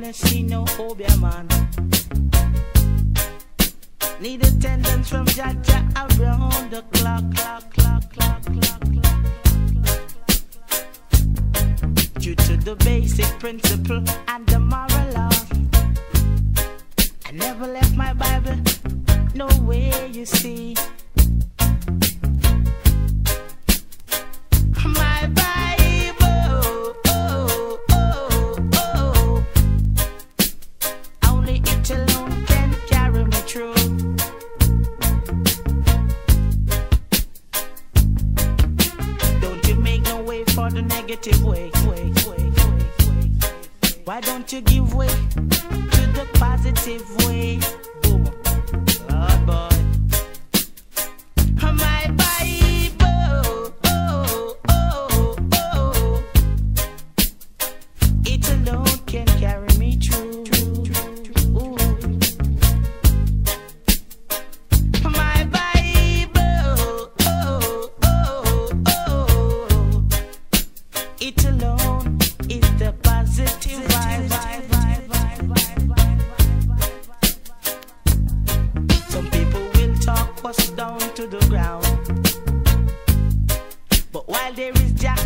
wanna see no obeah man. Need attendance from Jaja around the clock, clock, clock, clock, clock, clock. Due to the basic principle and the moral law. I never left my Bible, no way you see. for the negative way, way, way, way, Why don't you give way to the positive way? Lord ah, boy. My Bible, oh, oh, oh, it alone. to the ground. But while there is Jack,